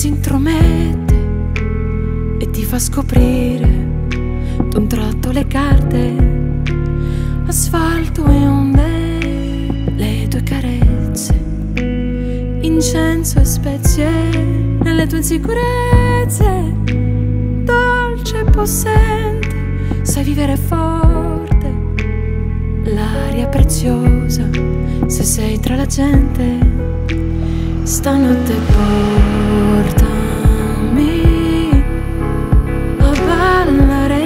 si intromette e ti fa scoprire d'un tratto le carte, asfalto e onde, le tue carezze, incenso e spezie nelle tue insicurezze dolce e possente, sai vivere forte, l'aria preziosa, se sei tra la gente, stanotte portami a ballare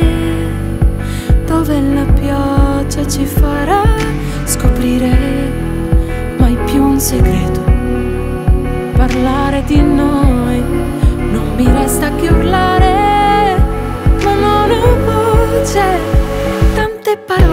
dove la pioggia ci farà scoprire mai più un segreto, parlare di noi, non mi resta che urlare ma non ho voce, tante parole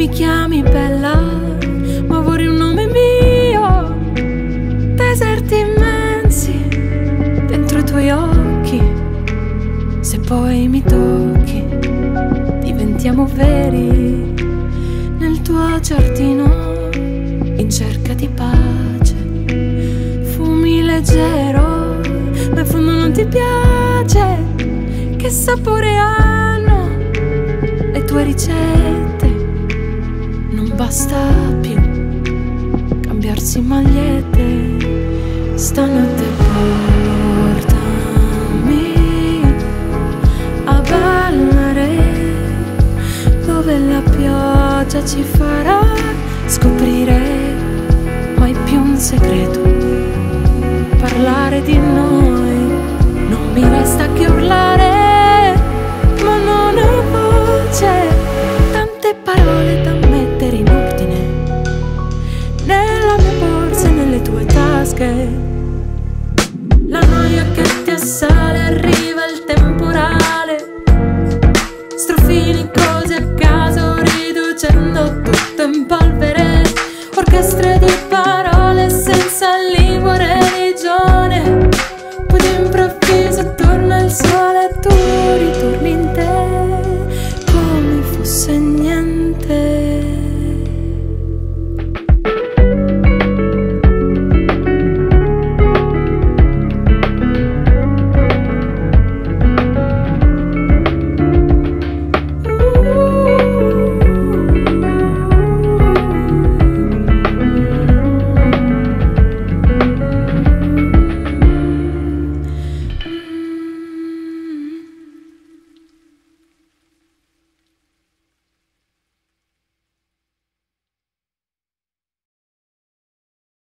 Mi chiami bella, ma vorrei un nome mio. Deserti immensi dentro i tuoi occhi. Se poi mi tocchi, diventiamo veri nel tuo giardino in cerca di pace. Fumi leggero, ma in fondo non ti piace. Che sapore hanno le tue ricette? Basta più cambiarsi magliette. Stanotte portami a ballare dove la pioggia ci farà scoprire mai più un segreto. Parlare di noi tasche. La noia che ti assale, arriva il temporale, strofini cose a caso, riducendo tutto in polvere, orchestre